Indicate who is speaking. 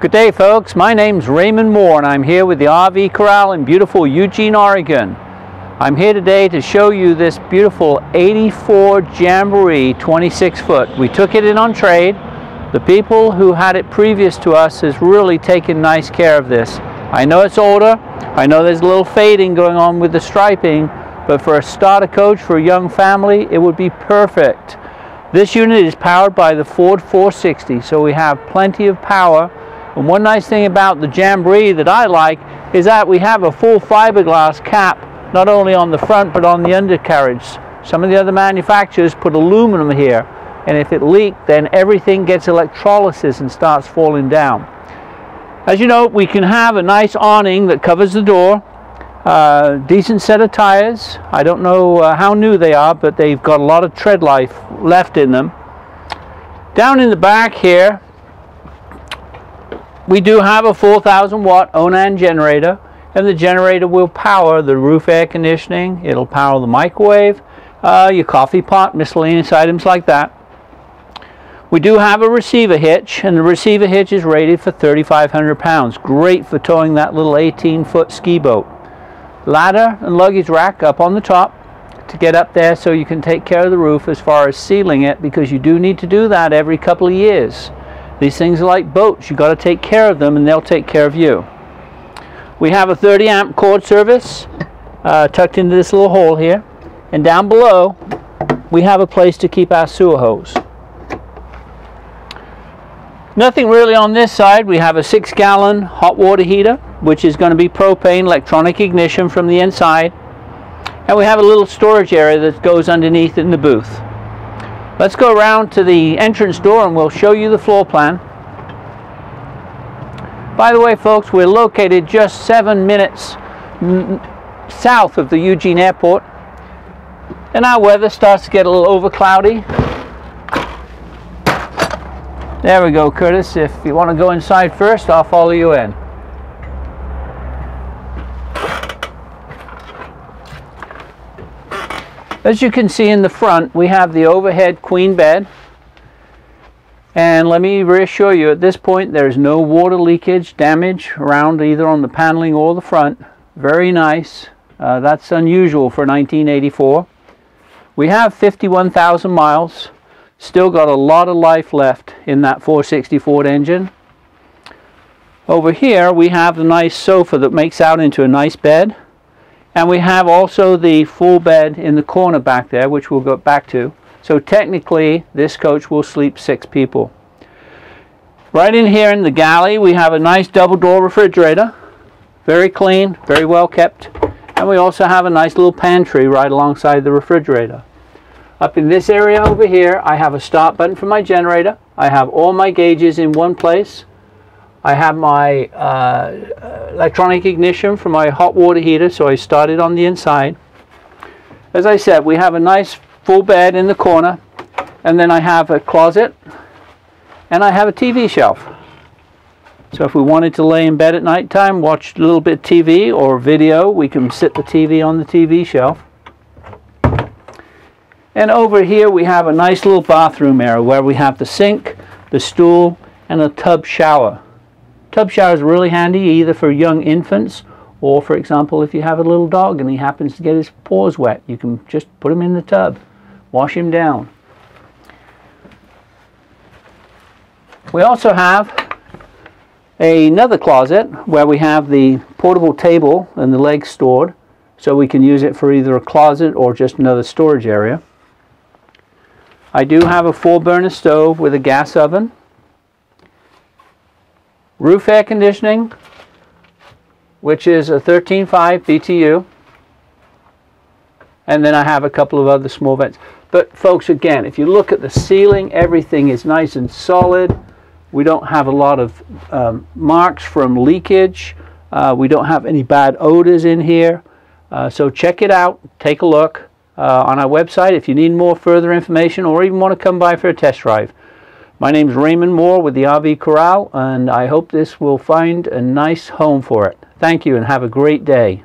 Speaker 1: Good day folks, my name's Raymond Moore and I'm here with the RV Corral in beautiful Eugene, Oregon. I'm here today to show you this beautiful 84 Jamboree 26 foot. We took it in on trade. The people who had it previous to us has really taken nice care of this. I know it's older, I know there's a little fading going on with the striping, but for a starter coach for a young family, it would be perfect. This unit is powered by the Ford 460, so we have plenty of power and one nice thing about the Jamboree that I like is that we have a full fiberglass cap not only on the front but on the undercarriage. Some of the other manufacturers put aluminum here and if it leaked then everything gets electrolysis and starts falling down. As you know we can have a nice awning that covers the door, uh, decent set of tires. I don't know uh, how new they are but they've got a lot of tread life left in them. Down in the back here we do have a 4,000 watt Onan generator and the generator will power the roof air conditioning, it'll power the microwave, uh, your coffee pot, miscellaneous items like that. We do have a receiver hitch and the receiver hitch is rated for 3,500 pounds. Great for towing that little 18 foot ski boat. Ladder and luggage rack up on the top to get up there so you can take care of the roof as far as sealing it because you do need to do that every couple of years. These things are like boats. You've got to take care of them and they'll take care of you. We have a 30 amp cord service uh, tucked into this little hole here. And down below, we have a place to keep our sewer hose. Nothing really on this side. We have a six gallon hot water heater, which is going to be propane electronic ignition from the inside. And we have a little storage area that goes underneath in the booth. Let's go around to the entrance door and we'll show you the floor plan. By the way, folks, we're located just seven minutes south of the Eugene Airport. And our weather starts to get a little over cloudy. There we go, Curtis. If you want to go inside first, I'll follow you in. As you can see in the front, we have the overhead queen bed. And let me reassure you, at this point, there's no water leakage, damage around either on the paneling or the front. Very nice. Uh, that's unusual for 1984. We have 51,000 miles. Still got a lot of life left in that 460 Ford engine. Over here, we have the nice sofa that makes out into a nice bed. And we have also the full bed in the corner back there, which we'll go back to. So technically, this coach will sleep six people. Right in here in the galley, we have a nice double door refrigerator. Very clean, very well kept. And we also have a nice little pantry right alongside the refrigerator. Up in this area over here, I have a start button for my generator. I have all my gauges in one place. I have my uh, electronic ignition for my hot water heater, so I started on the inside. As I said, we have a nice full bed in the corner, and then I have a closet, and I have a TV shelf. So if we wanted to lay in bed at night time, watch a little bit TV or video, we can sit the TV on the TV shelf. And over here we have a nice little bathroom area where we have the sink, the stool, and a tub shower. Tub shower is really handy either for young infants or for example if you have a little dog and he happens to get his paws wet you can just put him in the tub wash him down. We also have another closet where we have the portable table and the legs stored so we can use it for either a closet or just another storage area. I do have a four burner stove with a gas oven Roof air conditioning, which is a 13.5 BTU. And then I have a couple of other small vents. But folks, again, if you look at the ceiling, everything is nice and solid. We don't have a lot of um, marks from leakage. Uh, we don't have any bad odors in here. Uh, so check it out. Take a look uh, on our website if you need more further information or even want to come by for a test drive. My name is Raymond Moore with the RV Corral, and I hope this will find a nice home for it. Thank you and have a great day.